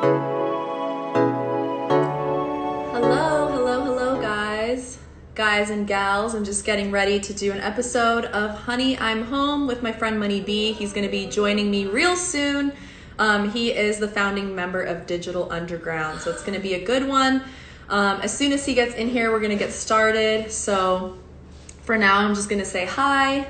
Hello, hello, hello, guys. Guys and gals, I'm just getting ready to do an episode of Honey, I'm Home with my friend Money B. He's going to be joining me real soon. Um, he is the founding member of Digital Underground, so it's going to be a good one. Um, as soon as he gets in here, we're going to get started. So for now, I'm just going to say hi.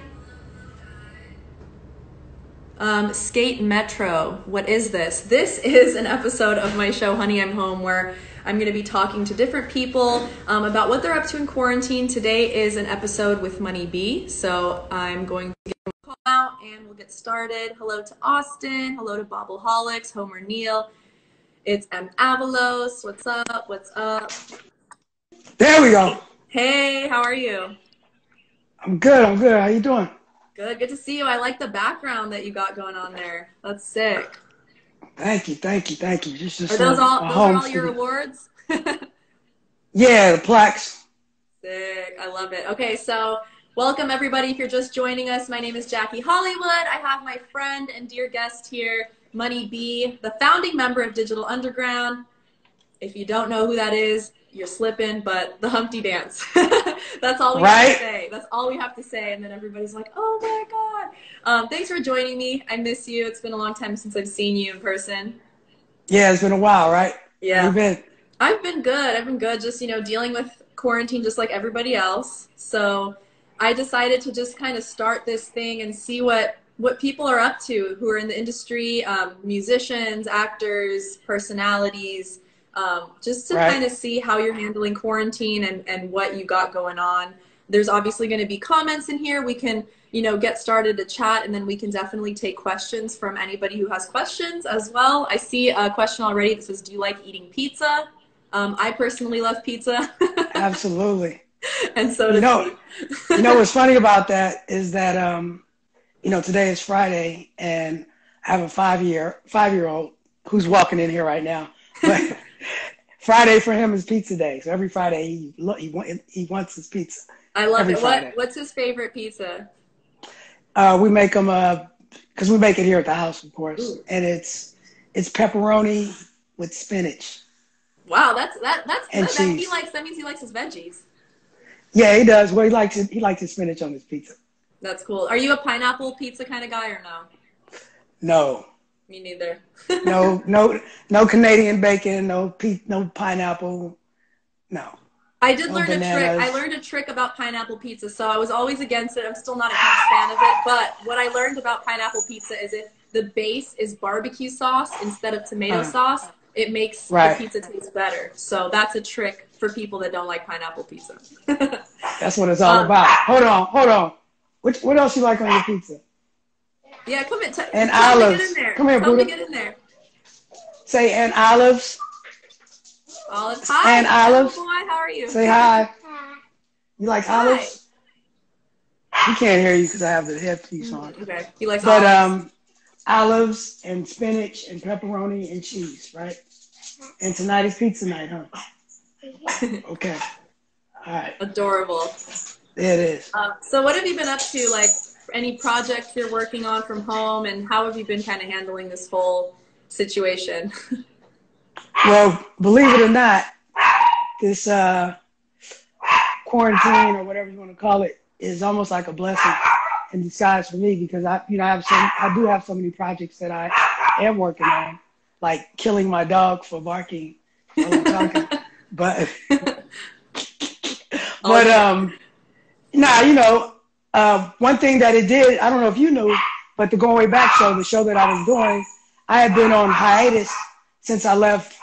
Um, Skate Metro, what is this? This is an episode of my show, Honey, I'm Home, where I'm going to be talking to different people um, about what they're up to in quarantine. Today is an episode with Money B, so I'm going to give a call out and we'll get started. Hello to Austin. Hello to Bobbleholics, Homer Neal. It's M. Avalos. What's up? What's up? There we go. Hey, how are you? I'm good. I'm good. How you doing? Good. Good to see you. I like the background that you got going on there. That's sick. Thank you. Thank you. Thank you. Just, just Are those a- all those are all your awards? Yeah, the plaques. Sick. I love it. Okay, so welcome everybody. If you're just joining us, my name is Jackie Hollywood. I have my friend and dear guest here, Money B, the founding member of Digital Underground. If you don't know who that is, you're slipping, but the Humpty Dance. That's all we have to say. That's all we have to say. And then everybody's like, oh my God. Um, thanks for joining me. I miss you. It's been a long time since I've seen you in person. Yeah, it's been a while, right? How you been? I've been good. I've been good. Just, you know, dealing with quarantine just like everybody else. So I decided to just kind of start this thing and see what what people are up to who are in the industry, um, musicians, actors, personalities, um, just to Right. kind of see how you're handling quarantine and, and what you got going on. There's obviously going to be comments in here. We can, you know, get started to chat and then we can definitely take questions from anybody who has questions as well. I see a question already that says, Do you like eating pizza? Um, I personally love pizza. Absolutely. and so You know, you know what's funny about that is that um, you know, today is Friday, and I have a five year five year old who's walking in here right now. But Friday for him is pizza day, so every Friday he lo- he, wa- he wants his pizza. I love every it. Friday. What What's his favorite pizza? Uh, we make them uh, because we make it here at the house, of course, Ooh. and it's it's pepperoni with spinach. Wow, that's that that's And. That, he likes that means he likes his veggies. Yeah, he does. Well, he likes it. He likes his spinach on his pizza. That's cool. Are you a pineapple pizza kind of guy or no? No, Me neither. no, no, no Canadian bacon. No pe- no pineapple. No. I did No learn a trick. I learned a trick about pineapple pizza, so I was always against it. I'm still not a huge fan of it. But what I learned about pineapple pizza is if the base is barbecue sauce instead of tomato Uh. sauce, it makes Right. the pizza taste better. So that's a trick for people that don't like pineapple pizza. That's what it's all Um, about. Hold on, hold on. Which, what else you like on your pizza? Yeah, come in. T- And tell me olives. get in there. Come here, tell me Buddha. get in there. Say and olives. Olives. Hi. And olives. Hello, boy. How are you? Say hi. You like Hi. olives? You can't hear you because I have the headpiece on. Okay. He likes But olives. um, olives and spinach and pepperoni and cheese, right? And tonight is pizza night, huh? Okay. All right. Adorable. It is. Um, so what have you been up to? Like any projects you're working on from home, and how have you been kind of handling this whole situation? Well, believe it or not, this uh, quarantine or whatever you want to call it is almost like a blessing in disguise for me because I, you know, I have some, I do have so many projects that I am working on, like killing my dog for barking while I'm talking. but, but um, nah, you know, uh, one thing that it did, I don't know if you knew, but the Going Way Back show, the show that I was doing, I had been on hiatus since I left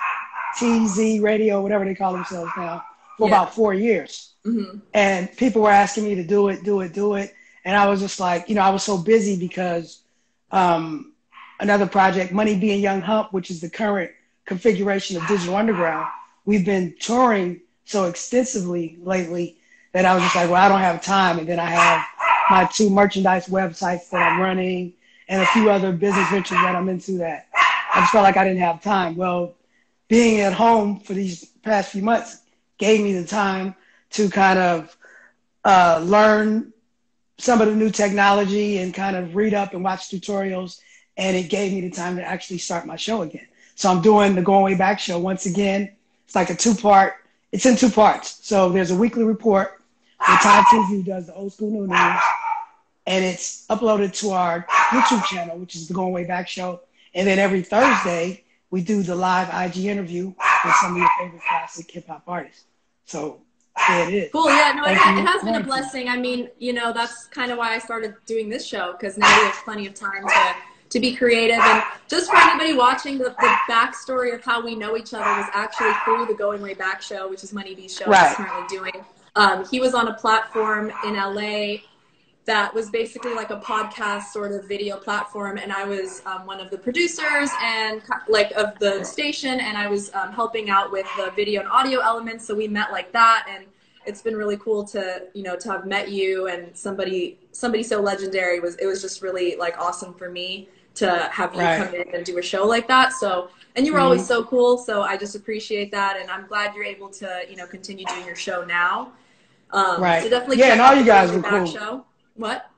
TZ Radio, whatever they call themselves now, for Yeah. about four years. hmm And people were asking me to do it, do it, do it. And I was just like, you know, I was so busy because um, another project, Money B and Young Hump, which is the current configuration of Digital Underground, we've been touring so extensively lately that I was just like, well, I don't have time. And then I have my two merchandise websites that I'm running and a few other business ventures that I'm into that I just felt like I didn't have time. Well, being at home for these past few months gave me the time to kind of uh, learn some of the new technology and kind of read up and watch tutorials. And it gave me the time to actually start my show again. So I'm doing the Going Way Back show once again. It's like a two part. It's in two parts. So there's a weekly report where Todd TV does the old school new news, and it's uploaded to our YouTube channel, which is the Going Way Back show. And then every Thursday we do the live IG interview with some of your favorite classic hip hop artists. So yeah, it is. Cool. Yeah, no, it, it, has been a blessing. I mean, you know, that's kind of why I started doing this show because now we have plenty of time to to be creative. And just for anybody watching, the, the backstory of how we know each other was actually through the Going Way Back show, which is Money B's show right. Currently doing. Um, he was on a platform in LA that was basically like a podcast sort of video platform and i was um, one of the producers and like of the station and i was um, helping out with the video and audio elements so we met like that and it's been really cool to you know to have met you and somebody somebody so legendary was it was just really like awesome for me to have you right. come in and do a show like that so and you were mm-hmm. always so cool so i just appreciate that and i'm glad you're able to you know continue doing your show now um, right so definitely yeah and all you guys were cool show. What?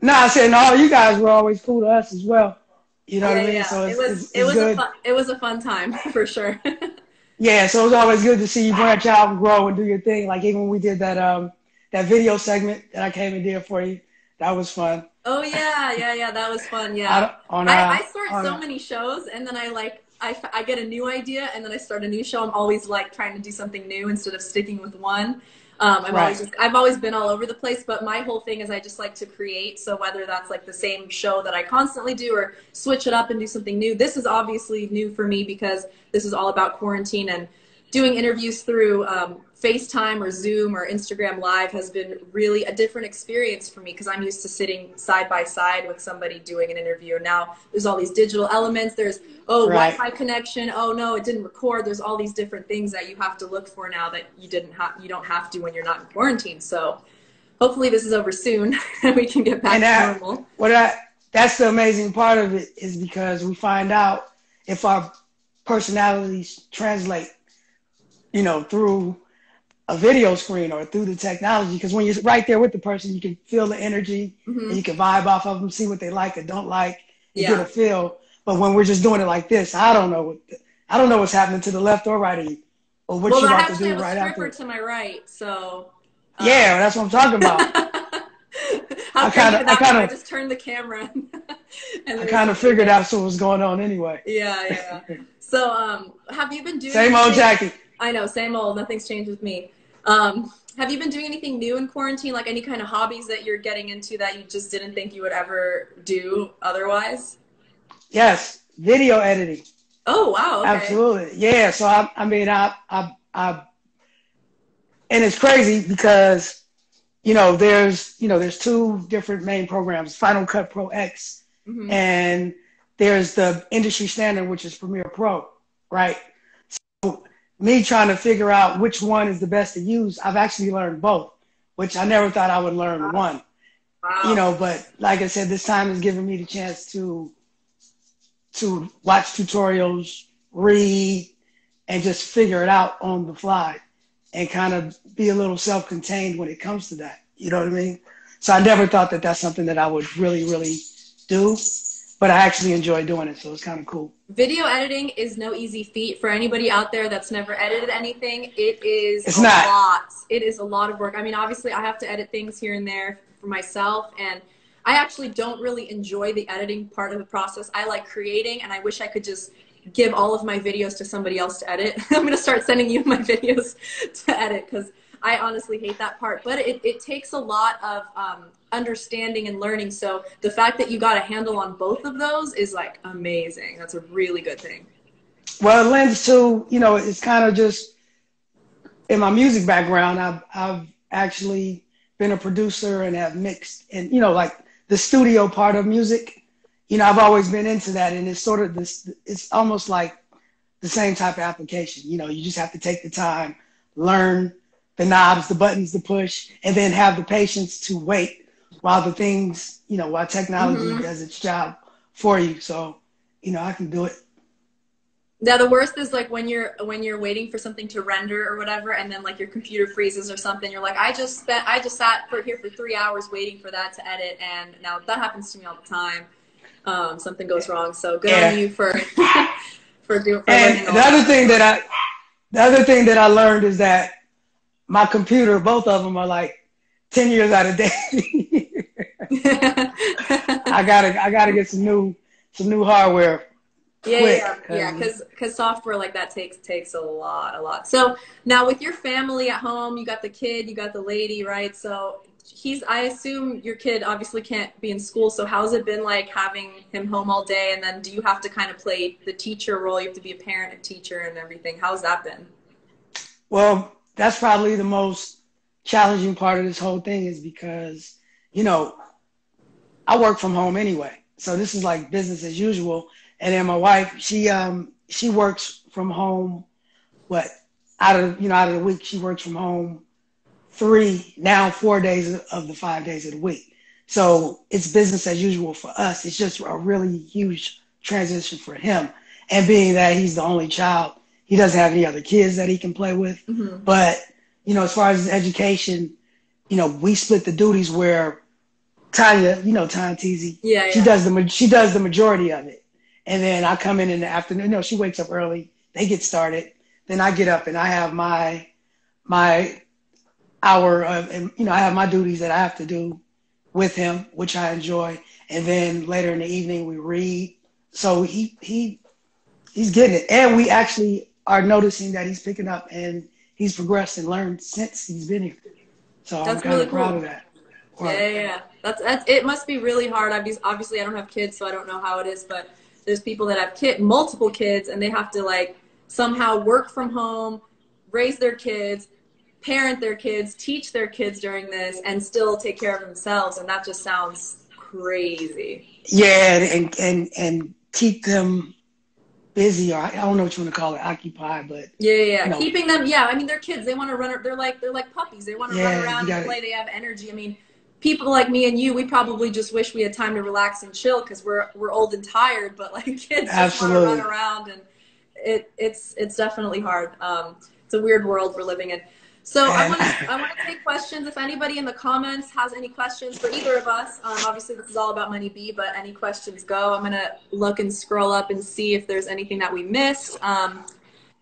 No, I said no. You guys were always cool to us as well. You know yeah, what I mean? Yeah. So it was it's, it was good. a fun, it was a fun time for sure. yeah, so it was always good to see you branch out and grow and do your thing. Like even when we did that um that video segment that I came and did for you, that was fun. Oh yeah, yeah, yeah, that was fun. Yeah, I, on, uh, I, I start on, so many shows and then I like I, I get a new idea and then I start a new show. I'm always like trying to do something new instead of sticking with one. Um, I've right. always just, I've always been all over the place, but my whole thing is I just like to create. So whether that's like the same show that I constantly do or switch it up and do something new, this is obviously new for me because this is all about quarantine and doing interviews through um, FaceTime or Zoom or Instagram Live has been really a different experience for me because I'm used to sitting side by side with somebody doing an interview. Now there's all these digital elements. There's oh right. Wi-Fi connection. Oh no, it didn't record. There's all these different things that you have to look for now that you didn't have. You don't have to when you're not in quarantine. So hopefully this is over soon and we can get back and that, to normal. What I, that's the amazing part of it is because we find out if our personalities translate, you know, through a video screen or through the technology because when you're right there with the person you can feel the energy mm-hmm. and you can vibe off of them see what they like or don't like yeah. get a feel but when we're just doing it like this i don't know what i don't know what's happening to the left or right of you or what well, you about to do right after to my right so um. yeah that's what i'm talking about I kind of, I kind of just turned the camera. and I kind of figured out what was going on anyway. Yeah, yeah. So, um, have you been doing same old Jackie? I know, same old. Nothing's changed with me. Um, have you been doing anything new in quarantine? Like any kind of hobbies that you're getting into that you just didn't think you would ever do otherwise? Yes, video editing. Oh wow! Okay. Absolutely, yeah. So I, I mean, I, I, I, and it's crazy because you know there's you know there's two different main programs: Final Cut Pro X, mm-hmm. and there's the industry standard, which is Premiere Pro, right? Me trying to figure out which one is the best to use, I've actually learned both, which I never thought I would learn one. Wow. You know, but like I said, this time has given me the chance to to watch tutorials, read, and just figure it out on the fly and kind of be a little self-contained when it comes to that. You know what I mean? So I never thought that that's something that I would really, really do but I actually enjoy doing it, so it's kind of cool. Video editing is no easy feat for anybody out there that's never edited anything. It is it's a not. lot. It is a lot of work. I mean, obviously, I have to edit things here and there for myself, and I actually don't really enjoy the editing part of the process. I like creating, and I wish I could just give all of my videos to somebody else to edit. I'm gonna start sending you my videos to edit because I honestly hate that part. But it, it takes a lot of um, understanding and learning. So the fact that you got a handle on both of those is like amazing. That's a really good thing. Well, it lends to, you know, it's kind of just in my music background, I've, I've actually been a producer and have mixed and, you know, like the studio part of music, you know, I've always been into that. And it's sort of this, it's almost like the same type of application. You know, you just have to take the time, learn the knobs, the buttons to push, and then have the patience to wait while the things, you know, while technology mm-hmm. does its job for you. So, you know, I can do it. Now the worst is like when you're when you're waiting for something to render or whatever, and then like your computer freezes or something. You're like, I just spent, I just sat for here for three hours waiting for that to edit, and now that happens to me all the time. Um, something goes wrong, so good yeah. on you for for doing. And the other thing that I, the other thing that I learned is that my computer, both of them are like ten years out of date. I gotta, I gotta get some new, some new hardware. Yeah, quick, yeah, yeah, because because software like that takes takes a lot, a lot. So now with your family at home, you got the kid, you got the lady, right? So he's i assume your kid obviously can't be in school so how's it been like having him home all day and then do you have to kind of play the teacher role you have to be a parent and teacher and everything how's that been well that's probably the most challenging part of this whole thing is because you know i work from home anyway so this is like business as usual and then my wife she um she works from home what out of you know out of the week she works from home three, now four days of the five days of the week. So it's business as usual for us. It's just a really huge transition for him. And being that he's the only child, he doesn't have any other kids that he can play with. Mm-hmm. But, you know, as far as his education, you know, we split the duties where Tanya, you know, Tanya Teasy, yeah, yeah, she does the she does the majority of it. And then I come in in the afternoon. You know, she wakes up early. They get started. Then I get up and I have my my hour of, and you know, I have my duties that I have to do with him, which I enjoy. And then later in the evening, we read. So he he he's getting it, and we actually are noticing that he's picking up and he's progressed and learned since he's been here. So that's I'm kind really of proud cool. of that. Yeah, yeah, yeah, that's that's. It must be really hard. Obviously, I don't have kids, so I don't know how it is. But there's people that have kid, multiple kids, and they have to like somehow work from home, raise their kids, parent their kids, teach their kids during this, and still take care of themselves. And that just sounds crazy. Yeah, and and and keep them busy, or I don't know what you want to call it, occupied, but yeah, yeah, you know. keeping them. Yeah, I mean, they're kids. They want to run. They're like they're like puppies. They want to yeah, run around and play. They have energy. I mean. People like me and you, we probably just wish we had time to relax and chill because we're we're old and tired. But like kids just want to run around, and it it's it's definitely hard. Um, it's a weird world we're living in. So I want to I want to take questions. If anybody in the comments has any questions for either of us, um, obviously this is all about Money B, but any questions go. I'm gonna look and scroll up and see if there's anything that we missed. Um,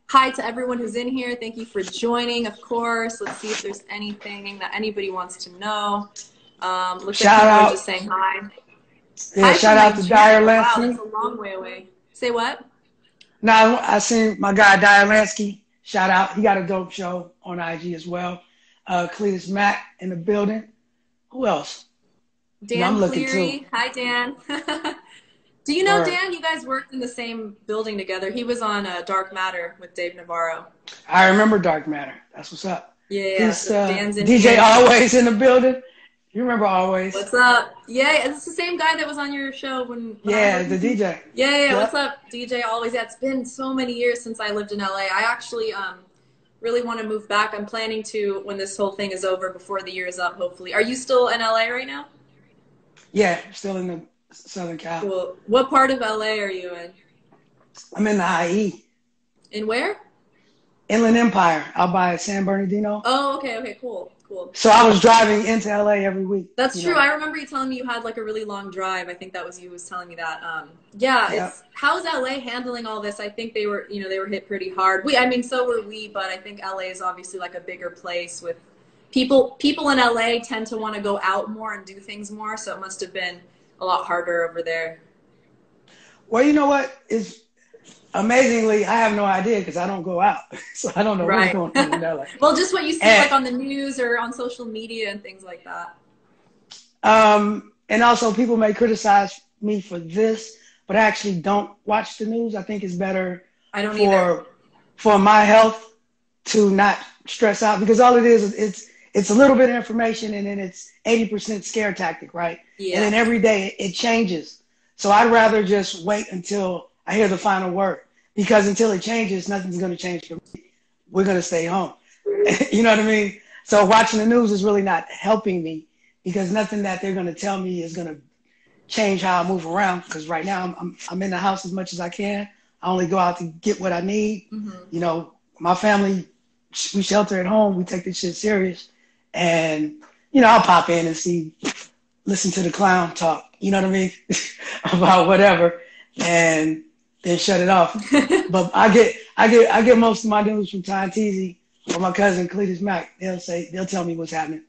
hi to everyone who's in here. Thank you for joining. Of course, let's see if there's anything that anybody wants to know. Um, looks shout like out. just saying hi. Yeah, hi shout out to Dyer Lansky. Wow, that's a long way away. Say what? No, I seen my guy Dyer Lansky Shout out. He got a dope show on IG as well. Uh, Cletus Mack in the building. Who else? Dan I'm looking Cleary. Too. Hi, Dan. Do you know. Dan? You guys worked in the same building together. He was on uh, Dark Matter with Dave Navarro. I remember Dark Matter. That's what's up. Yeah, He's, uh, DJ here. always in the building. You remember always? What's up? Yeah, it's the same guy that was on your show when. yeah, the DJ. Yeah, yeah, yeah. What's up, DJ? Always. Yeah, it's been so many years since I lived in LA. I actually um really want to move back. I'm planning to when this whole thing is over, before the year is up. Hopefully, are you still in LA right now? Yeah, still in the Southern Cal. Cool. What part of LA are you in? I'm in the IE. In where? Inland Empire, out by San Bernardino. Oh, okay, okay, cool cool. So I was driving into LA every week. That's true. Know? I remember you telling me you had like a really long drive. I think that was you was telling me that. Um, yeah, yeah. It's, how's LA handling all this? I think they were, you know, they were hit pretty hard. We, I mean, so were we, but I think LA is obviously like a bigger place with people. People in LA tend to want to go out more and do things more, so it must have been a lot harder over there. Well, you know what is amazingly, I have no idea because I don't go out, so I don't know right. what's going on in LA. well, just what you see and, like on the news or on social media and things like that. Um, and also, people may criticize me for this, but I actually don't watch the news. I think it's better I don't for either. for my health to not stress out because all it is it's it's a little bit of information and then it's 80% scare tactic, right? Yeah. And then every day it changes. So I'd rather just wait until I hear the final word because until it changes, nothing's going to change for me. We're going to stay home. you know what I mean? So watching the news is really not helping me because nothing that they're going to tell me is going to change how I move around. Because right now I'm, I'm, I'm in the house as much as I can. I only go out to get what I need. Mm-hmm. You know, my family, we shelter at home. We take this shit serious. And, you know, I'll pop in and see, listen to the clown talk, you know what I mean? About whatever. And then shut it off. but I get I get I get most of my news from Ty Teasy or my cousin Cletus Mack. They'll say they'll tell me what's happening,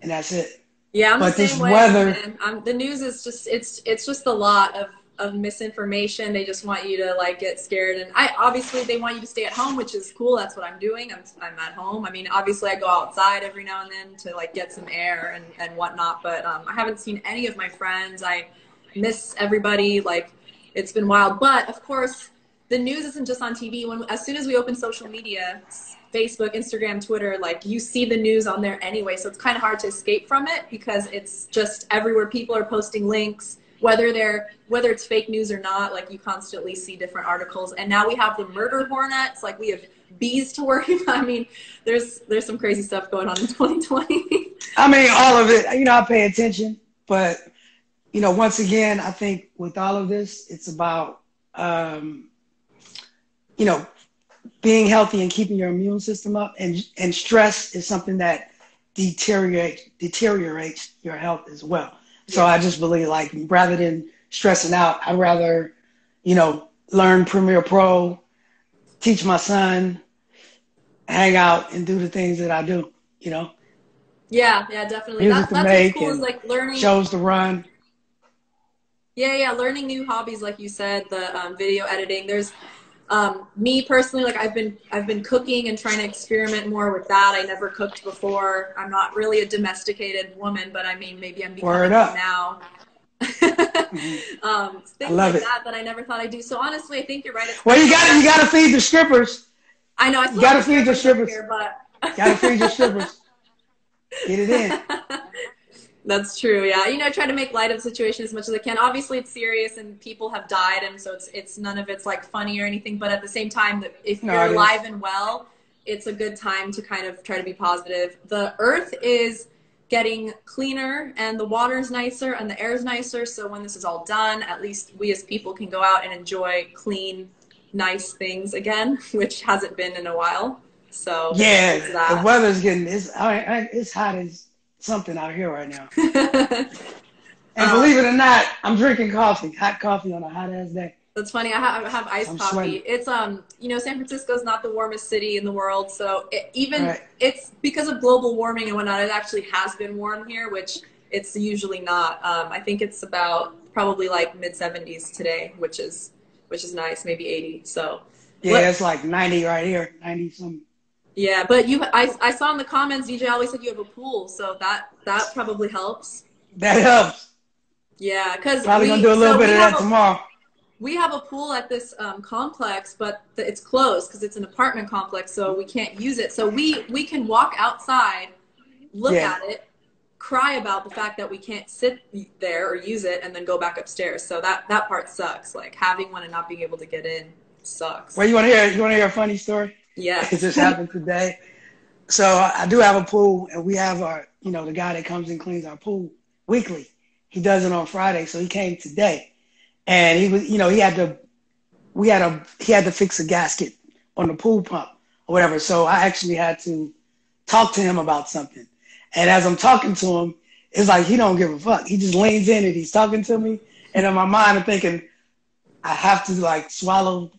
and that's it. Yeah, I'm but the this way. weather- I'm, the news is just it's it's just a lot of of misinformation. They just want you to like get scared, and I obviously they want you to stay at home, which is cool. That's what I'm doing. I'm I'm at home. I mean, obviously I go outside every now and then to like get some air and and whatnot. But um, I haven't seen any of my friends. I miss everybody. Like it's been wild. But of course, the news isn't just on TV. When as soon as we open social media, Facebook, Instagram, Twitter, like you see the news on there anyway. So it's kind of hard to escape from it because it's just everywhere. People are posting links, whether they're whether it's fake news or not. Like you constantly see different articles, and now we have the murder hornets. Like we have bees to worry about. I mean, there's there's some crazy stuff going on in 2020. I mean, all of it. You know, I pay attention, but you know, once again, I think with all of this, it's about um, you know being healthy and keeping your immune system up, and and stress is something that deteriorates deteriorates your health as well. So I just believe like rather than stressing out, I'd rather you know learn Premiere Pro, teach my son, hang out, and do the things that I do. You know, yeah, yeah, definitely. Music That, to that's cool and like learning. shows to run. Yeah, yeah, learning new hobbies, like you said, the um, video editing. There's um, me personally, like I've been I've been cooking and trying to experiment more with that. I never cooked before. I'm not really a domesticated woman, but I mean maybe I'm becoming Word up. one now. um, things love like it. that that I never thought I'd do. So honestly, I think you're right. It's Well, you got to you got to feed the strippers. I know. I still gotta feed the strippers Here, Got to feed your strippers. Get it in. That's true. Yeah, you know, I try to make light of the situation as much as I can. Obviously, it's serious and people have died, and so it's it's none of it's like funny or anything. But at the same time, if you're is. alive and well, it's a good time to kind of try to be positive. The Earth is getting cleaner, and the water's nicer, and the air's nicer. So when this is all done, at least we as people can go out and enjoy clean, nice things again, which hasn't been in a while. So Yeah, the weather's getting it's I, I, it's hot as something out here right now. And Um, believe it or not, I'm drinking coffee, hot coffee on a hot ass day. That's funny. I have, I have iced I'm coffee. sweating. It's um, you know, San Francisco is not the warmest city in the world, so it, even Right. it's because of global warming and whatnot. It actually has been warm here, which it's usually not. Um, I think it's about probably like mid 70s today, which is which is nice, maybe 80. So Yeah, What- it's like 90 right here, 90 something. Yeah, but you, I, I saw in the comments, DJ always said you have a pool, so that that probably helps. That helps. Yeah, because Probably gonna do a little bit of that tomorrow. we have a pool at this um, complex, but the, it's closed because it's an apartment complex, so we can't use it. So we we can walk outside, look Yeah. at it, cry about the fact that we can't sit there or use it, and then go back upstairs. So that that part sucks. Like having one and not being able to get in sucks. Well, you want to hear you want to hear a funny story? Yeah. It just happened today. So I do have a pool, and we have our, you know, the guy that comes and cleans our pool weekly. He does it on Friday, so he came today, and he was, you know, he had to, we had a, he had to fix a gasket on the pool pump or whatever. So I actually had to talk to him about something, and as I'm talking to him, it's like he don't give a fuck. He just leans in and he's talking to me, and in my mind I'm thinking, I have to like swallow.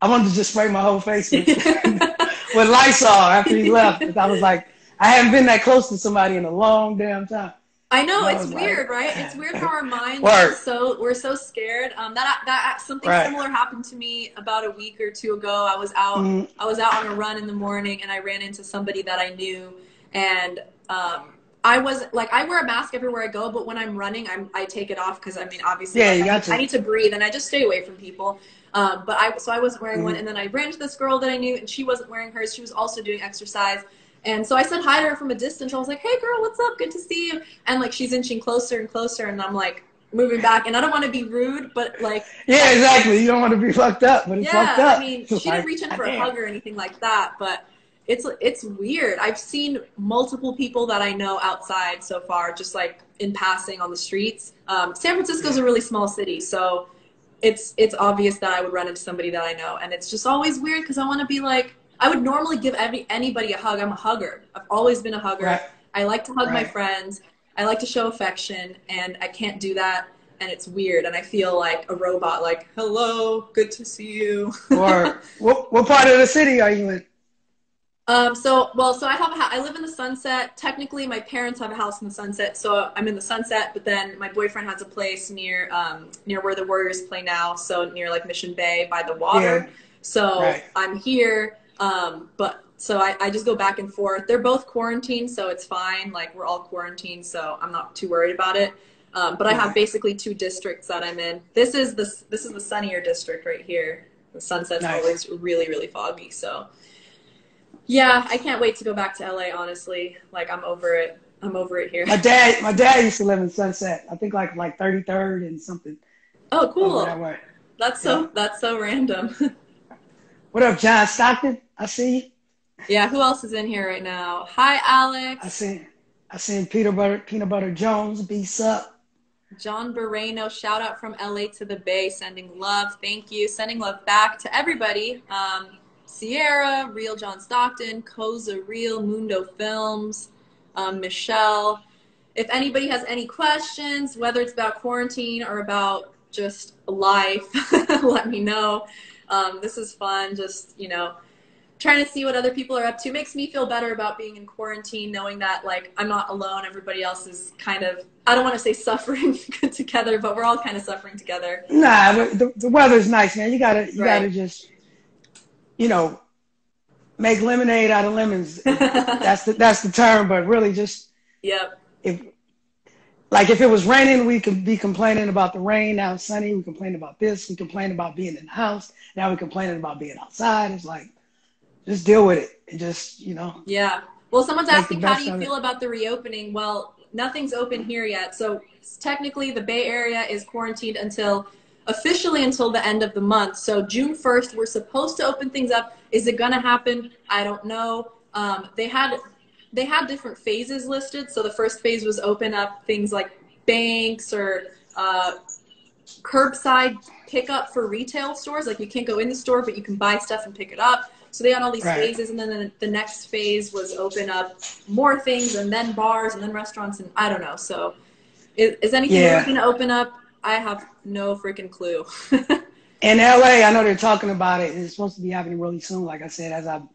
I wanted to just spray my whole face with with Lysol after he left. I was like, I haven't been that close to somebody in a long damn time. I know I it's like- weird, right? It's weird how our minds are so we're so scared. Um, that that something Right. similar happened to me about a week or two ago. I was out Mhm. I was out on a run in the morning and I ran into somebody that I knew, and um, I was like I wear a mask everywhere I go, but when I'm running, I'm I take it off because I mean obviously Yeah, like, you I, got need, to. I need to breathe and I just stay away from people. Um, but I so I wasn't wearing one, Mhm. and then I ran to this girl that I knew, and she wasn't wearing hers. She was also doing exercise. And so I said hi to her from a distance. I was like, "Hey, girl, what's up? Good to see you." And like she's inching closer and closer, and I'm like moving back. And I don't want to be rude, but like, Yeah, exactly. You don't want to be fucked up, but it's yeah, fucked up. I mean, she didn't reach in for a hug or anything like that, but it's it's weird. I've seen multiple people that I know outside so far, just like in passing on the streets. Um, San Francisco's a really small city, so it's it's obvious that I would run into somebody that I know, and it's just always weird because I want to be like. I would normally give every, anybody a hug. I'm a hugger. I've always been a hugger. Right. I like to hug my friends. I like to show affection, and I can't do that and it's weird, and I feel like a robot. Like, hello, good to see you. or what, what part of the city are you in? Um, so, well, so I have, a, I live in the Sunset. Technically, my parents have a house in the Sunset, so I'm in the Sunset. But then my boyfriend has a place near, um, near where the Warriors play now. So near like Mission Bay by the water. Yeah. So Right. I'm here. Um, but so I, I just go back and forth. They're both quarantined, so it's fine. Like we're all quarantined, so I'm not too worried about it. Um, but I have basically two districts that I'm in. This is the this is the sunnier district right here. The sunset's Nice. always really really foggy, so. Yeah, I can't wait to go back to LA. Honestly, like I'm over it. I'm over it here. My dad, my dad used to live in Sunset. I think like like 33rd and something. Oh, cool. that way. That's so that's so random. What up, John Stockton? I see you. yeah, who else is in here right now? Hi, Alex. I see. I seen Peter Butter Peanut Butter Jones be sup. John Barreno, shout out from LA to the Bay, sending love. Thank you. Sending love back to everybody. Um, Sierra, Real John Stockton, Koza Real, Mundo Films, um, Michelle. If anybody has any questions, whether it's about quarantine or about just life, let me know. Um, this is fun. Just, you know, trying to see what other people are up to makes me feel better about being in quarantine knowing that like i'm not alone everybody else is kind of i don't want to say suffering together but we're all kind of suffering together Nah, the, the weather's nice, man. You gotta you Right. gotta just you know make lemonade out of lemons. that's the that's the term, but really just yep if like if it was raining, we could be complaining about the rain. Now it's sunny, we complain about this. We complain about being in the house. Now we're complaining about being outside. It's like just deal with it and just you know. yeah well someone's asking how do you of it. feel about the reopening well nothing's open here yet so technically the bay area is quarantined until officially until the end of the month so june 1st we're supposed to open things up is it going to happen i don't know um, they had they had different phases listed. So the first phase was open up things like banks or uh, curbside pickup for retail stores. Like you can't go in the store, but you can buy stuff and pick it up. So they had all these Right. phases, and then the, the next phase was open up more things, and then bars, and then restaurants, and I don't know. So is, is anything Yeah. going to open up? I have no freaking clue. In LA, I know they're talking about it, and it's supposed to be happening really soon. Like I said, as I'm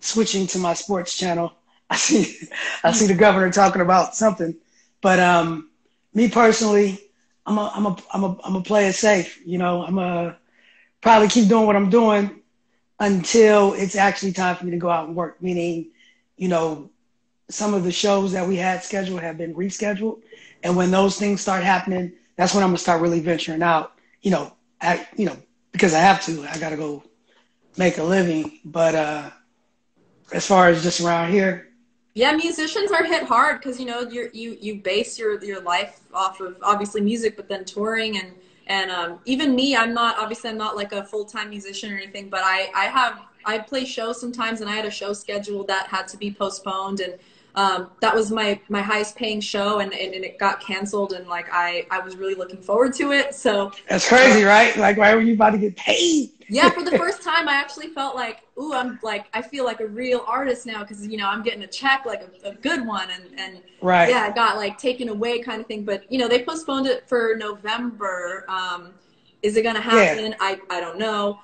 switching to my sports channel, I see I see the governor talking about something. But um, me personally, I'm a I'm a I'm a I'm a player safe. You know, I'm a probably keep doing what I'm doing until it's actually time for me to go out and work. Meaning, you know, some of the shows that we had scheduled have been rescheduled, and when those things start happening, that's when I'm gonna start really venturing out. You know, you know, because I have to. I gotta go make a living. But uh, as far as just around here, Yeah, musicians are hit hard because you know you you you base your your life off of obviously music, but then touring and and um, even me, I'm not obviously I'm not like a full time musician or anything, but I I have I play shows sometimes, and I had a show scheduled that had to be postponed, and um, that was my my highest paying show, and, and and it got canceled, and like I I was really looking forward to it, so that's crazy, right? Like, why were you about to get paid? yeah for the first time i actually felt like ooh i'm like i feel like a real artist now because you know i'm getting a check like a, a good one and and Right. yeah I got like taken away kind of thing but you know they postponed it for november um is it gonna happen i i don't know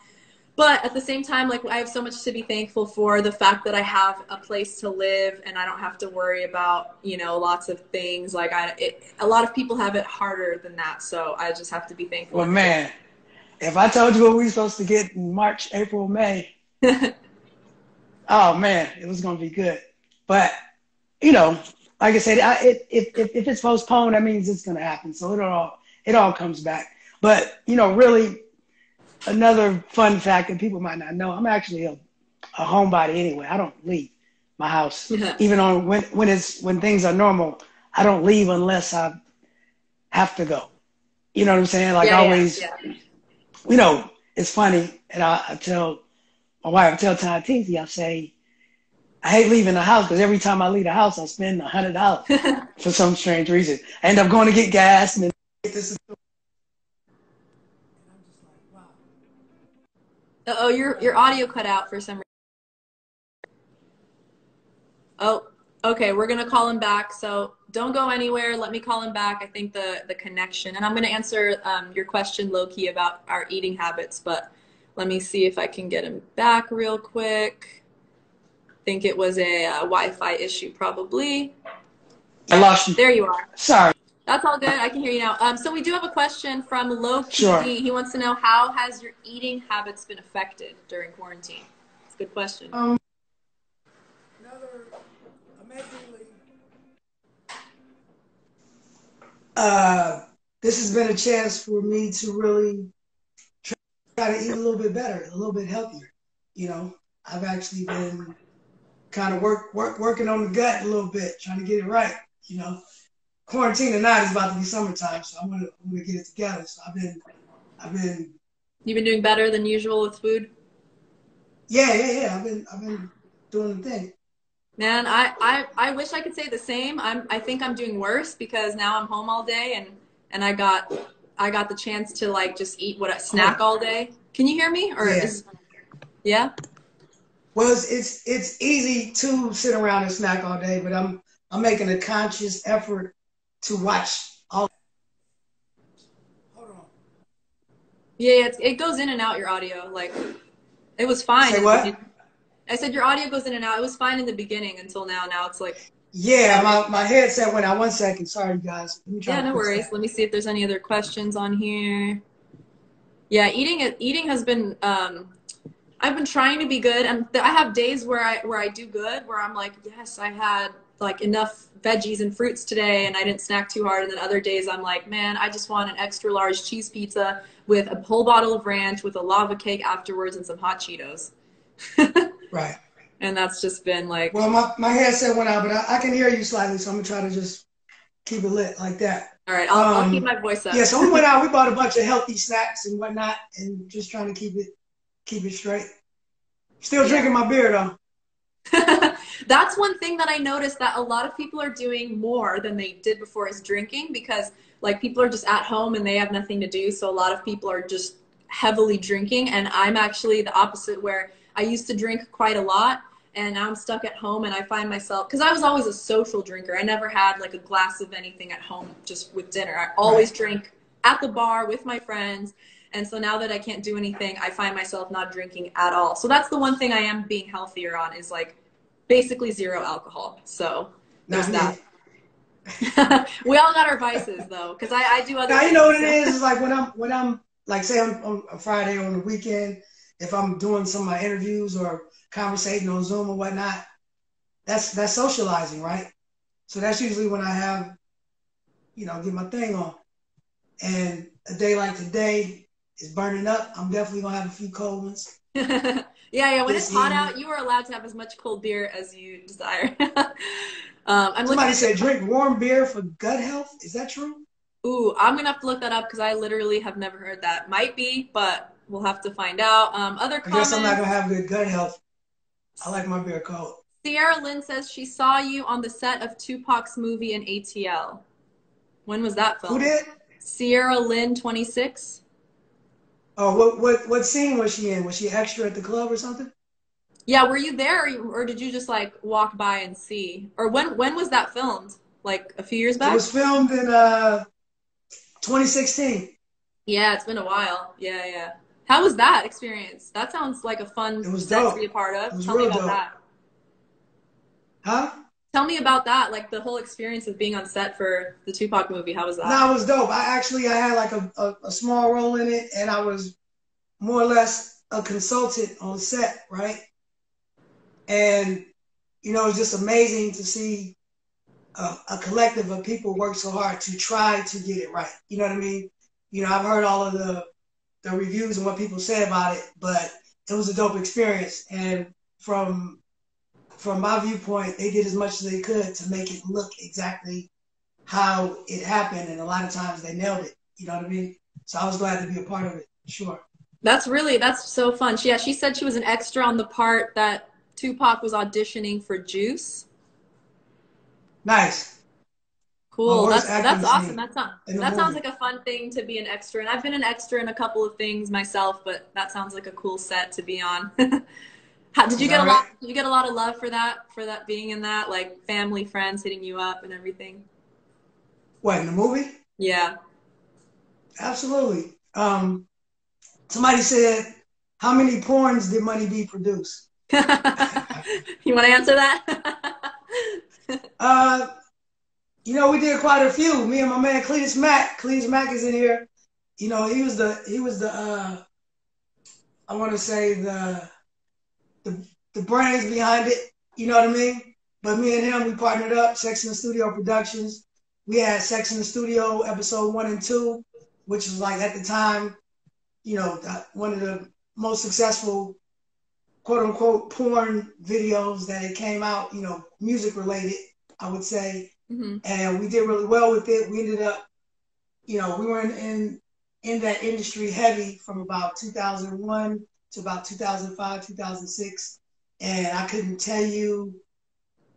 but at the same time like i have so much to be thankful for the fact that i have a place to live and i don't have to worry about you know lots of things like i it, a lot of people have it harder than that so i just have to be thankful Well, man, if I told you what we were supposed to get in March, April, May, oh man, it was gonna be good. But you know, like I said, I, it, if, if if it's postponed, that means it's gonna happen. So it all it all comes back. But you know, really, another fun fact that people might not know: I'm actually a, a homebody anyway. I don't leave my house, Yeah. even on when when it's when things are normal. I don't leave unless I have to go. You know what I'm saying? Like Yeah, always, yeah. you know, it's funny, and I, I tell my wife, I tell Tati, I say, I hate leaving the house because every time I leave the house, I spend a hundred dollars for some strange reason. I end up going to get gas, and then this is. Oh, your your audio cut out for some reason. Oh, Okay, we're gonna call him back. So don't go anywhere. Let me call him back. I think the the connection, and I'm gonna answer um, your question, Loki, about our eating habits. But let me see if I can get him back real quick. I think it was a uh, Wi-Fi issue, probably. I lost you. There you are. Sorry. That's all good. I can hear you now. Um, so we do have a question from Loki. Sure. He wants to know how has your eating habits been affected during quarantine? It's a good question. Um, another amazingly. Uh, this has been a chance for me to really try to eat a little bit better, a little bit healthier. You know, I've actually been kind of work, work working on the gut a little bit, trying to get it right. You know, quarantine tonight it's about to be summertime, so I'm gonna I'm gonna get it together. So I've been I've been You've been doing better than usual with food. yeah yeah yeah I've been I've been doing the thing. Man, I, I, I wish I could say the same. I'm I think I'm doing worse because now I'm home all day and and I got I got the chance to like just eat what I snack all day. Can you hear me? Or Yeah. is yeah? Well, it's, it's it's easy to sit around and snack all day, but I'm I'm making a conscious effort to watch all. Hold on. Yeah, it goes in and out your audio. Like it was fine. Say what? I said your audio goes in and out. It was fine in the beginning until now. Now it's like Yeah, my, my headset went out. One second. Sorry, guys. Let me try yeah, no worries. that. Let me see if there's any other questions on here. Yeah, eating eating has been um I've been trying to be good and th- I have days where I where I do good where I'm like, yes, I had like enough veggies and fruits today and I didn't snack too hard and then other days I'm like, man, I just want an extra large cheese pizza with a whole bottle of ranch with a lava cake afterwards and some hot Cheetos. Right. and that's just been like Well, my, my headset went out, but I, I can hear you slightly, so I'm gonna try to just keep it lit like that. all right, I'll, I'll um, keep my voice up. Yeah, so we went out. We bought a bunch of healthy snacks and whatnot, and just trying to keep it keep it straight. Still Yeah. drinking my beer though. That's one thing that I noticed that a lot of people are doing more than they did before is drinking because like people are just at home and they have nothing to do. So a lot of people are just heavily drinking. And I'm actually the opposite where I used to drink quite a lot and now I'm stuck at home and I find myself because I was always a social drinker. I never had like a glass of anything at home just with dinner. I always drank at the bar with my friends. And so now that I can't do anything, I find myself not drinking at all. So that's the one thing I am being healthier on is like basically zero alcohol. So there's Not that. we all got our vices though, because I, I do other. Now you know what it things. It's like when I'm when I'm like say on, on a Friday on the weekend, if I'm doing some of my interviews or conversating on Zoom or whatnot, that's that's socializing, right? So that's usually when I have, you know, get my thing on. And a day like today is burning up. I'm definitely gonna have a few cold ones. Yeah, yeah. When it's hot out, you are allowed to have as much cold beer as you desire. um, I'm. Somebody said drink warm beer for gut health. Is that true? ooh, I'm gonna have to look that up because I literally have never heard that. Might be, but we'll have to find out. Um, other I guess I'm not gonna have good gut health. I like my beer cold. Sierra Lynn says she saw you on the set of Tupac's movie in ATL. When was that film? Who did? Sierra Lynn 26. Oh, what what what scene was she in? Was she extra at the club or something? Yeah, were you there, or, you- or did you just like walk by and see? Or when when was that filmed? Like a few years back. It was filmed in uh 2016. Yeah, it's been a while. Yeah, yeah. How was that experience? That sounds like a fun It was set dope. to be a part of. It was Tell me about dope. that. Huh? Tell me about that, like the whole experience of being on set for the Tupac movie. How was that? It was dope. I actually I had like a, a, a small role in it and I was more or less a consultant on set, right? And you know, it's just amazing to see a, a collective of people work so hard to try to get it right. You know what I mean? You know, I've heard all of the the reviews and what people say about it, but it was a dope experience. And from from my viewpoint, they did as much as they could to make it look exactly how it happened, and a lot of times they nailed it. You know what I mean? So I was glad to be a part of it. Sure. That's really that's so fun. She, yeah, she said she was an extra on the part that Tupac was auditioning for Juice. Nice. Cool. That's that's awesome. That sounds that sounds like a fun thing to be an extra. And I've been an extra in a couple of things myself, but that sounds like a cool set to be on. How, did you get a lot? Did you get a lot of love for that? For that being in that, like family, friends hitting you up and everything. What in the movie? Yeah. Absolutely. Um, somebody said, "How many porns did Money B produce?" you want to answer that? uh, you know, we did quite a few. Me and my man Cletus Mack. Cletus Mack is in here. You know, he was the he was the uh, I want to say the the the brains behind it. You know what I mean? But me and him, we partnered up. Sex in the Studio Productions. We had Sex in the Studio episode one and two, which was like at the time, you know, one of the most successful quote unquote porn videos that it came out, you know, music related, I would say. Mm-hmm. And we did really well with it. We ended up, you know, we were in, in in that industry heavy from about 2001 to about 2005, 2006. And I couldn't tell you,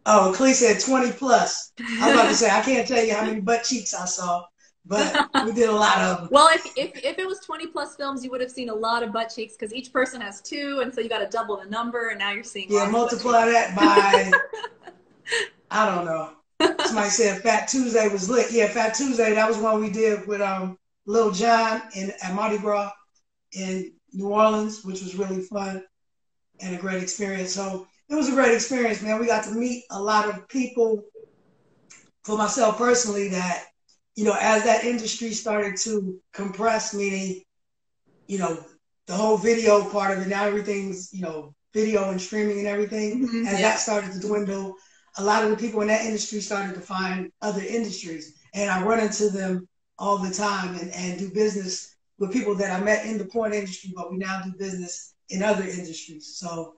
oh, Clee said 20 plus. I was about to say, I can't tell you how many butt cheeks I saw, but we did a lot of them. Well, if, if, if it was 20 plus films, you would have seen a lot of butt cheeks because each person has two. And so you got to double the number. And now you're seeing. Yeah, multiply that by, I don't know. Somebody said Fat Tuesday was lit. Yeah, Fat Tuesday, that was one we did with um Lil Jon in at Mardi Gras in New Orleans, which was really fun and a great experience. So it was a great experience, man. We got to meet a lot of people. For myself personally, that you know, as that industry started to compress, meaning, you know, the whole video part of it, now everything's, you know, video and streaming and everything, mm-hmm. as yeah. that started to dwindle, a lot of the people in that industry started to find other industries. And I run into them all the time and, and do business with people that I met in the porn industry, but we now do business in other industries. So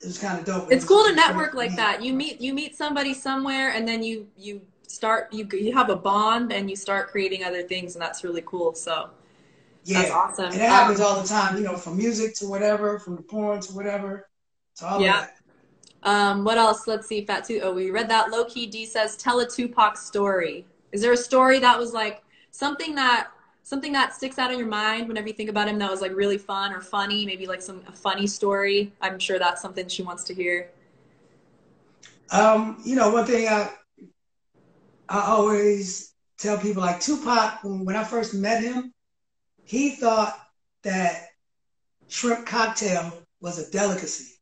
it was kind of dope. It's cool to network like that. You meet you meet somebody somewhere, and then you you start you you have a bond, and you start creating other things, and that's really cool. So yeah, that's awesome. And it happens um, all the time. You know, from music to whatever, from the porn to whatever. To all yeah. Um, what else? Let's see. Fat two. Oh, we read that. Low key D says, tell a Tupac story. Is there a story that was like something that something that sticks out in your mind whenever you think about him that was like really fun or funny maybe like some a funny story? I'm sure that's something she wants to hear. Um you know one thing i i always tell people like tupac when i first met him he thought that shrimp cocktail was a delicacy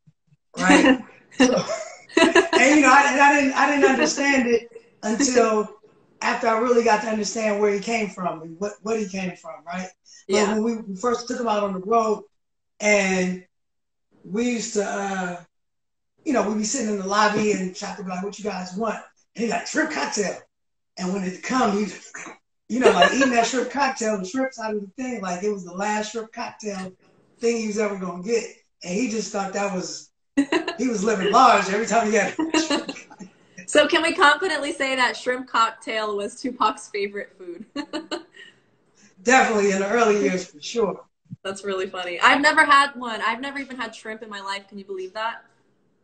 right? So, and you know I, I didn't i didn't understand it until after I really got to understand where he came from and what, what he came from, right? Yeah. But when we first took him out on the road and we used to, uh, you know, we'd be sitting in the lobby and would be like, what you guys want? And he got shrimp cocktail. And when it come, he, you know, like eating that shrimp cocktail, the shrimps out of the thing, like it was the last shrimp cocktail thing he was ever going to get. And he just thought that was, he was living large every time he had So can we confidently say that shrimp cocktail was Tupac's favorite food? Definitely in the early years for sure. That's really funny. I've never had one. I've never even had shrimp in my life. Can you believe that?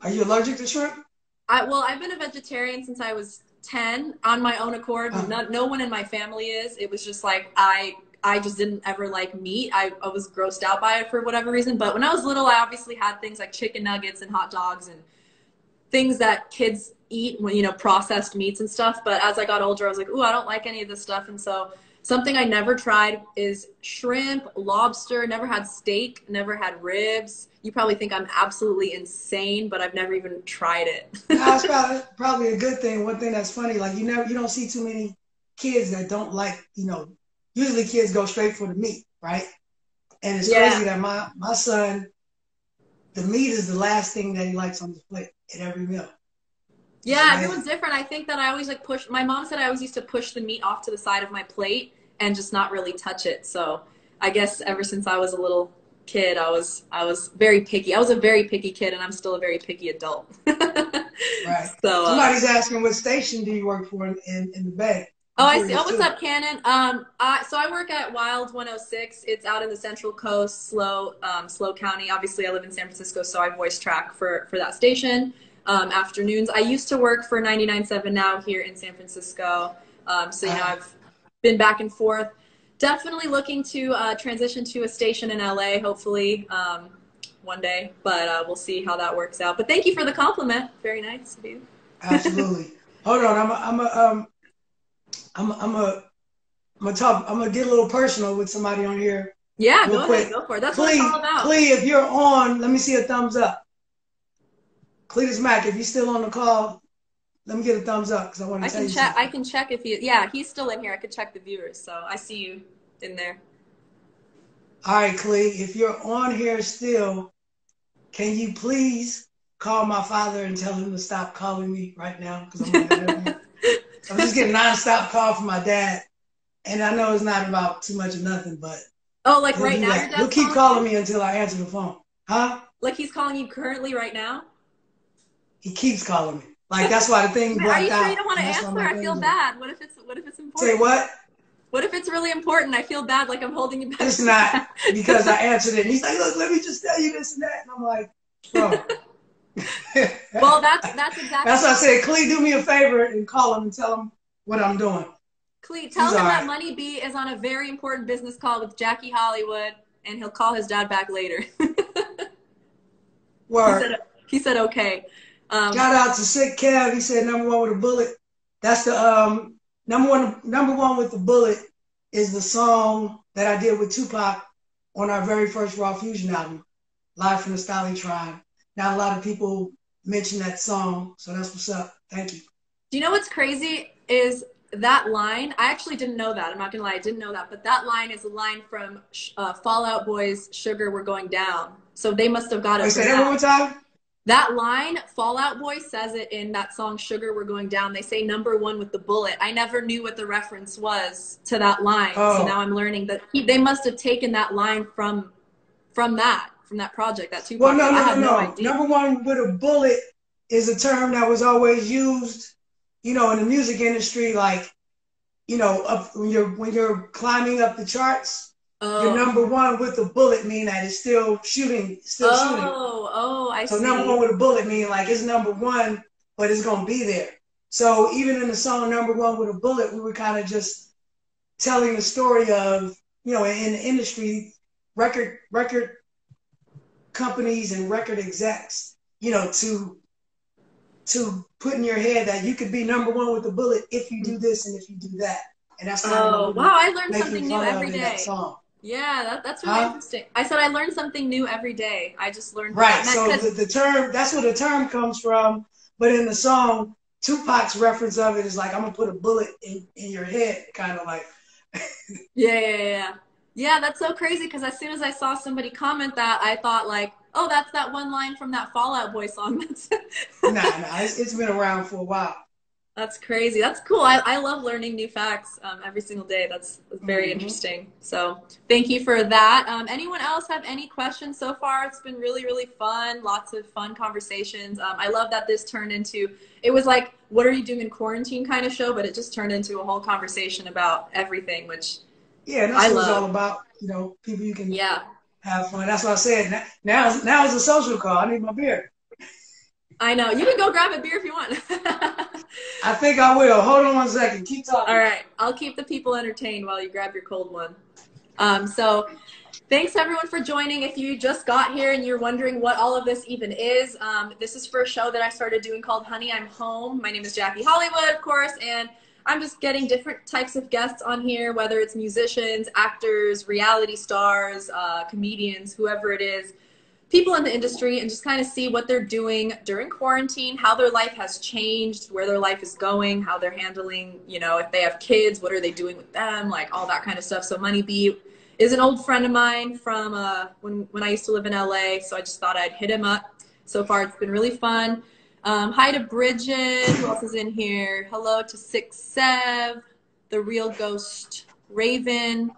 Are you allergic to shrimp? I well, I've been a vegetarian since I was 10 on my own accord. Oh. No, no one in my family is. It was just like I I just didn't ever like meat. I, I was grossed out by it for whatever reason. But when I was little, I obviously had things like chicken nuggets and hot dogs and things that kids eat when you know processed meats and stuff but as i got older i was like oh i don't like any of this stuff. And so something i never tried is shrimp lobster never had steak never had ribs. You probably think i'm absolutely insane but i've never even tried it. That's probably, probably a good thing. One thing that's funny like you never you don't see too many kids that don't like you know usually kids go straight for the meat right? And it's yeah. crazy that my my son the meat is the last thing that he likes on his plate every meal yeah, everyone's different. I think that I always like push. My mom said I always used to push the meat off to the side of my plate and just not really touch it. So I guess ever since I was a little kid, I was I was very picky. I was a very picky kid, and I'm still a very picky adult. right. So uh, somebody's asking, what station do you work for in, in, in the Bay? Oh, I see. Oh, what's up, Cannon? Um, I, so I work at Wild 106. It's out in the Central Coast, SLO, um, SLO County. Obviously, I live in San Francisco, so I voice track for for that station um, afternoons. I used to work for 99.7 now here in San Francisco. Um, so, you know, I've been back and forth. Definitely looking to uh, transition to a station in LA, hopefully. Um, one day, but uh, we'll see how that works out. But thank you for the compliment. Very nice of you. Absolutely. Hold on, I'm a, I'm a, um, I'm I'm a, I'm gonna talk. I'm gonna get a little personal with somebody on here. Yeah, go quick. ahead, go for it. That's Clee, what it's all about. Clee, if you're on, let me see a thumbs up. Cletus Mack, if you're still on the call, let me get a thumbs up because I want to I tell can check. Something. I can check if you. Yeah, he's still in here. I could check the viewers, so I see you in there. All right, Clee, if you're on here still, can you please call my father and tell him to stop calling me right now? Because I'm, I'm just getting nonstop call from my dad, and I know it's not about too much of nothing, but oh, like right now, he'll keep calling me until I answer the phone, huh? Like he's calling you currently right now. He keeps calling me. Like that's why the thing Are you sure you don't want to answer? I feel bad. What if it's what if it's important? Say what? What if it's really important? I feel bad, like I'm holding you back. It's not because I answered it. And he's like, look, let me just tell you this and that. And I'm like, bro. well, that's that's exactly. That's what I said, Clee, do me a favor and call him and tell him what I'm doing. Clee, tell he's him that Money B is on a very important business call with Jackie Hollywood, and he'll call his dad back later. Word. He said, he said okay. Um, Shout out to Sick Kev. He said number one with a bullet. That's the um Number one, number one with the bullet is the song that I did with Tupac on our very first Raw Fusion album, live from the Styleetron. Not a lot of people mention that song, so that's what's up. Thank you. Do you know what's crazy is that line? I actually didn't know that. I'm not gonna lie, I didn't know that. But that line is a line from uh, Fall Out Boy's "Sugar We're Going Down." So they must have got it. Wait, say that one more time. That line, Fall Out Boy says it in that song Sugar We're Going Down. They say number one with the bullet. I never knew what the reference was to that line. Oh. So now I'm learning that he, they must have taken that line from from that, from that project, that two Well, no, no, no, no. Number one with a bullet is a term that was always used, you know, in the music industry, like, you know, up when you're when you're climbing up the charts Oh. Your number one with a bullet mean that it's still shooting, still oh, shooting. Oh, oh, I so see. So number one with a bullet mean like it's number one, but it's gonna be there. So even in the song number one with a bullet, we were kind of just telling the story of, you know, in the industry, record record companies and record execs, you know, to to put in your head that you could be number one with a bullet if you do mm-hmm. this and if you do that. And that's kind oh, of wow, I learned something new every day. Yeah, that, that's really huh? interesting. I said I learned something new every day. I just learned right. So the, the term that's where the term comes from. But in the song, Tupac's reference of it is like I'm gonna put a bullet in, in your head, kind of like. yeah, yeah, yeah, yeah. That's so crazy because as soon as I saw somebody comment that, I thought like, oh, that's that one line from that Fall Out Boy song. That's nah, nah. It's, it's been around for a while. That's crazy. That's cool. I, I love learning new facts um, every single day. That's very mm-hmm. interesting. So thank you for that. Um, anyone else have any questions so far? It's been really, really fun. Lots of fun conversations. Um, I love that this turned into, it was like, what are you doing in quarantine kind of show, but it just turned into a whole conversation about everything, which yeah, that's I what love. it's all about. You know, people you can yeah have fun. That's what I said. Now, now it's a social call. I need my beer. I know. You can go grab a beer if you want. I think I will. Hold on one second. Keep talking. All right. I'll keep the people entertained while you grab your cold one. Um, so thanks everyone for joining. If you just got here and you're wondering what all of this even is, um, this is for a show that I started doing called Honey, I'm Home. My name is Jackie Hollywood, of course, and I'm just getting different types of guests on here, whether it's musicians, actors, reality stars, uh, comedians, whoever it is people in the industry and just kind of see what they're doing during quarantine, how their life has changed, where their life is going, how they're handling, you know, if they have kids, what are they doing with them, like all that kind of stuff. So Money B is an old friend of mine from uh, when, when I used to live in LA. So I just thought I'd hit him up. So far, it's been really fun. Um, hi to Bridget. Who else is in here? Hello to Six Sev, the real ghost Raven.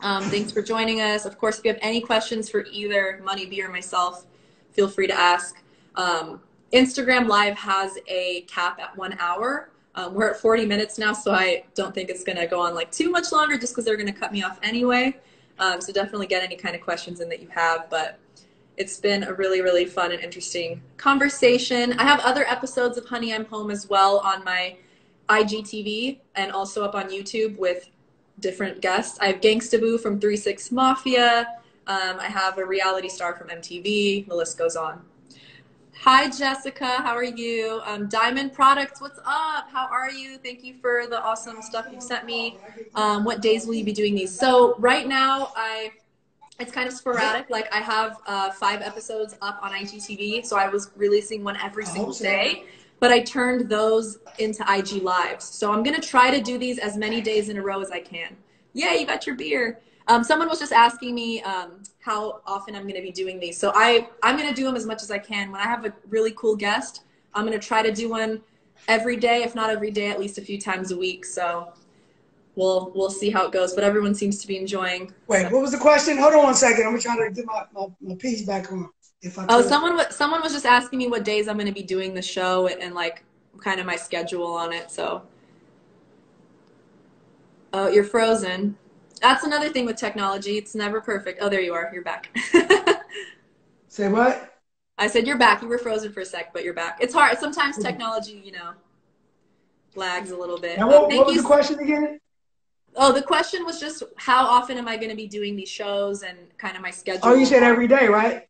Um, thanks for joining us. Of course, if you have any questions for either Money B or myself, feel free to ask. Um, Instagram Live has a cap at one hour. Um, we're at 40 minutes now, so I don't think it's going to go on like too much longer just because they're going to cut me off anyway. Um, so definitely get any kind of questions in that you have. But it's been a really, really fun and interesting conversation. I have other episodes of Honey I'm Home as well on my IGTV and also up on YouTube with different guests. I have Gangsta Boo from Three Six Mafia. Um, I have a reality star from MTV. The list goes on. Hi, Jessica. How are you? Um, Diamond Products, what's up? How are you? Thank you for the awesome stuff you've sent me. Um, what days will you be doing these? So right now, I it's kind of sporadic. Like I have uh, five episodes up on IGTV, so I was releasing one every single day. But I turned those into IG lives. So I'm gonna try to do these as many days in a row as I can. Yeah, you got your beer. Um, someone was just asking me um, how often I'm going to be doing these. So I, I'm going to do them as much as I can. When I have a really cool guest, I'm going to try to do one every day, if not every day, at least a few times a week. So we'll we'll see how it goes. But everyone seems to be enjoying. Wait, what was the question? Hold on one second. I'm trying to get my, my, my piece back on. If I oh, someone was someone was just asking me what days I'm going to be doing the show and like kind of my schedule on it. So. Oh, you're frozen. That's another thing with technology. It's never perfect. Oh, there you are. You're back. Say what? I said you're back. You were frozen for a sec, but you're back. It's hard. Sometimes technology, you know, lags a little bit. Now, what, what was you. the question again? Oh, the question was just how often am I going to be doing these shows and kind of my schedule. Oh, you said every day, right?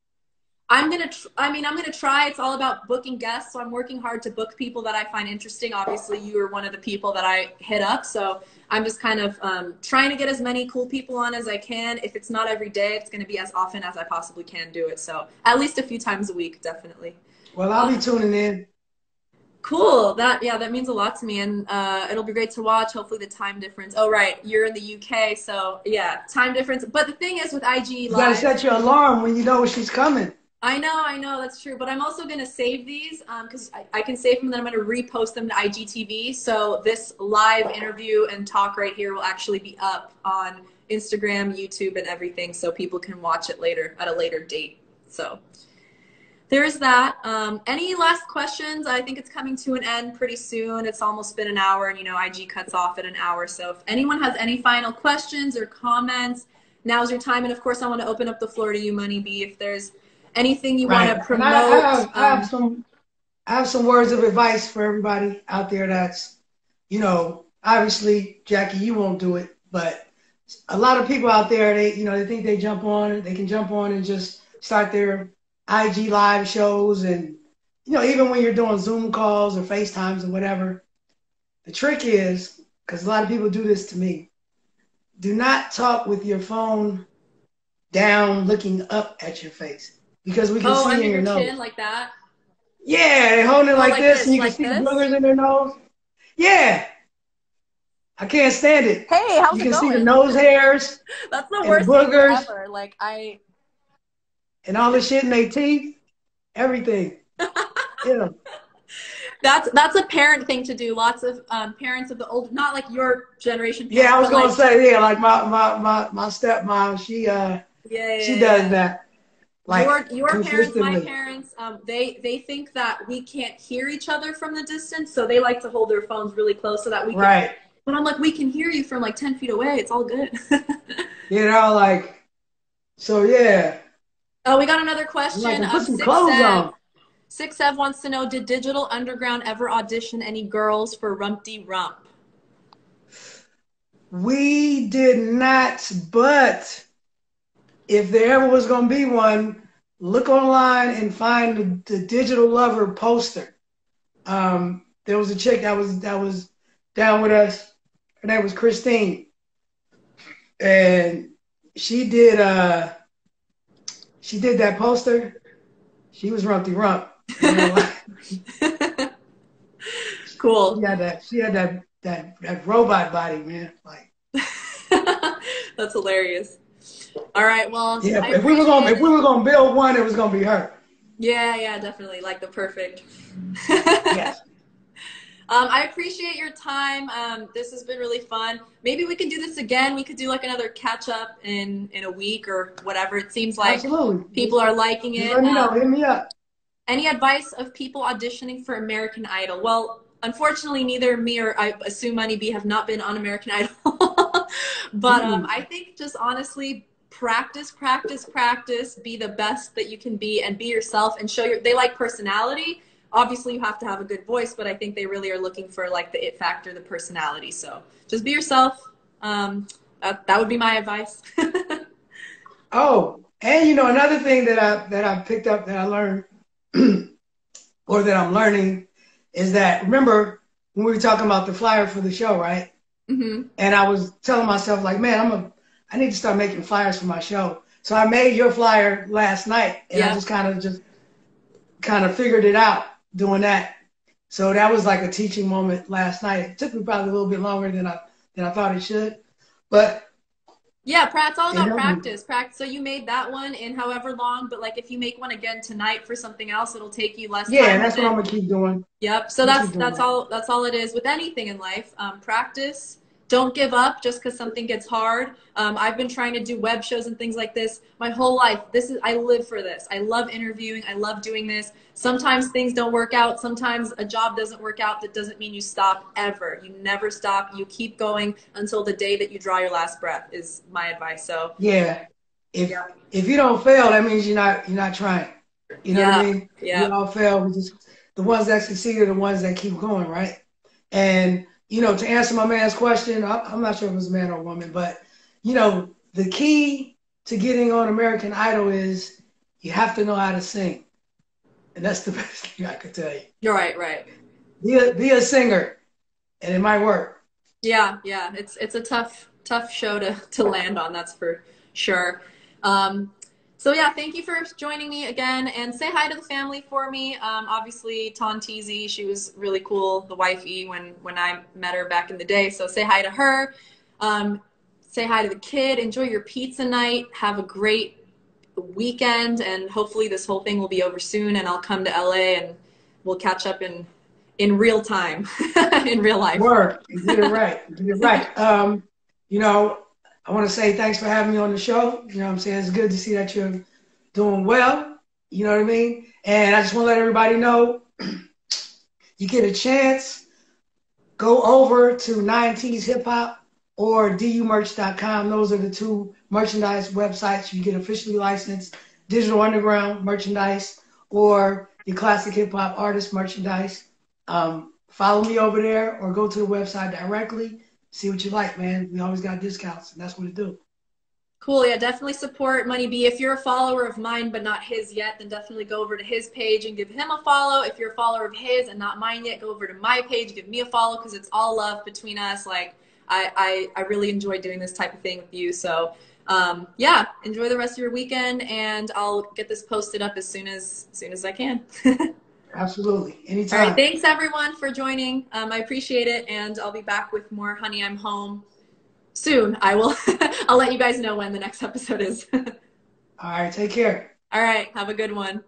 I'm gonna. Tr- I mean, I'm gonna try. It's all about booking guests, so I'm working hard to book people that I find interesting. Obviously, you are one of the people that I hit up, so I'm just kind of um, trying to get as many cool people on as I can. If it's not every day, it's gonna be as often as I possibly can do it. So at least a few times a week, definitely. Well, I'll be tuning in. Cool. That yeah, that means a lot to me, and uh, it'll be great to watch. Hopefully, the time difference. Oh, right, you're in the UK, so yeah, time difference. But the thing is, with IG, you gotta set your alarm when you know she's coming. I know, I know, that's true. But I'm also going to save these because um, I, I, can save them, then I'm going to repost them to IGTV. So this live interview and talk right here will actually be up on Instagram, YouTube, and everything, so people can watch it later at a later date. So there's that. Um, any last questions? I think it's coming to an end pretty soon. It's almost been an hour, and you know, IG cuts off at an hour. So if anyone has any final questions or comments, now's your time. And of course, I want to open up the floor to you, Money B. If there's anything you right. want to promote? I, I, have, um, I, have, some I have some words of advice for everybody out there that's, you know, obviously, Jackie, you won't do it, but a lot of people out there, they, you know, they think they jump on, they can jump on and just start their IG live shows and, you know, even when you're doing Zoom calls or FaceTimes or whatever, the trick is, because a lot of people do this to me, do not talk with your phone down looking up at your face because we can oh, see in your, nose. Chin, like that. Yeah, they hold it oh, like, like, this, this and you like can see this? the boogers in their nose. Yeah. I can't stand it. Hey, how's you it can see the nose hairs. That's the worst the boogers, thing ever. Like I and all the shit in their teeth, everything. yeah. That's that's a parent thing to do. Lots of um, parents of the old, not like your generation. Parents, yeah, I was gonna like, say yeah, like my my my my stepmom, she uh, yeah, yeah she does yeah. that. Like your your parents, my parents, um, they they think that we can't hear each other from the distance, so they like to hold their phones really close so that we can. Right. But I'm like, we can hear you from like ten feet away. It's all good. you know, like, so yeah. Oh, we got another question. Put some clothes on. Six Ev wants to know: Did Digital Underground ever audition any girls for Rumpty Rump? We did not, but if there ever was going to be one, look online and find the, the digital lover poster. Um, there was a chick that was that was down with us. Her name was Christine, and she did uh she did that poster. She was Rumpty Rump. cool. She had that. She had that that that robot body, man. Like that's hilarious. All right. Well, yeah. if we were gonna if we were gonna build one, it was gonna be her. Yeah, yeah, definitely. Like the perfect. yes. Um, I appreciate your time. Um, this has been really fun. Maybe we can do this again. We could do like another catch up in in a week or whatever. It seems like Absolutely. people are liking it. Let me know. Um, Hit me up. Any advice of people auditioning for American Idol? Well, unfortunately, neither me or I assume Money B have not been on American Idol. but um, I think just honestly practice, practice, practice, be the best that you can be and be yourself and show your, they like personality. Obviously you have to have a good voice, but I think they really are looking for like the it factor, the personality. So just be yourself. Um, that, that would be my advice. Oh, and you know another thing that I that I picked up that I learned, or that I'm learning, is that remember when we were talking about the flyer for the show, right? Mm-hmm. And I was telling myself like, man, I'm a I need to start making flyers for my show. So I made your flyer last night, and Yeah. I just kind of just kind of figured it out doing that. So that was like a teaching moment last night. It took me probably a little bit longer than I than I thought it should, but Yeah, Pratt, it's all about practice. Practice. So you made that one in however long, but like if you make one again tonight for something else, it'll take you less yeah, that's what. I'm gonna keep doing. Yep. So Keep that's that's that. all that's all it is with anything in life. Um, practice. Don't give up just because something gets hard. Um, I've been trying to do web shows and things like this my whole life. This is I live for this. I love interviewing. I love doing this. Sometimes things don't work out. Sometimes a job doesn't work out. That doesn't mean you stop ever. You never stop. You keep going until the day that you draw your last breath. Is my advice. So Yeah, if if you don't fail, that means you're not you're not trying. You know what I mean? yeah. We all fail. We just the ones that succeed are the ones that keep going, right? And you know, to answer my man's question, I, I'm not sure if it was a man or a woman, but you know, the key to getting on American Idol is you have to know how to sing, and that's the best thing I could tell you. you're right. Right. Be a be a singer, and it might work. Yeah, yeah, it's it's a tough tough show to to land on. That's for sure. Um, so yeah, thank you for joining me again, and say hi to the family for me. Um, obviously, Tontizi, she was really cool, the wifey when when I met her back in the day. So say hi to her. Um, say hi to the kid. Enjoy your pizza night. Have a great weekend, and hopefully this whole thing will be over soon, and I'll come to LA and we'll catch up in in real time, in real life. Work. You did it right. You did it right. Um, you know, I want to say thanks for having me on the show. You know what I'm saying? It's good to see that you're doing well. You know what I mean? And I just want to let everybody know you get a chance, go over to 9T's Hip Hop or dumerch.com. Those are the two merchandise websites you get officially licensed Digital Underground merchandise or your classic hip hop artist merchandise. Um, follow me over there or go to the website directly. See what you like, man. We always got discounts, and that's what it do. Cool. Yeah, definitely support Money B. If you're a follower of mine but not his yet, then definitely go over to his page and give him a follow. If you're a follower of his and not mine yet, go over to my page, give me a follow because it's all love between us. Like I, I, I really enjoy doing this type of thing with you. So um, yeah, enjoy the rest of your weekend, and I'll get this posted up as soon as, as soon as I can. Absolutely. Anytime. right. Thanks everyone for joining. Um, I appreciate it, and I'll be back with more Honey I'm Home soon. I will. I'll let you guys know when the next episode is. All right. Take care. All right. Have a good one.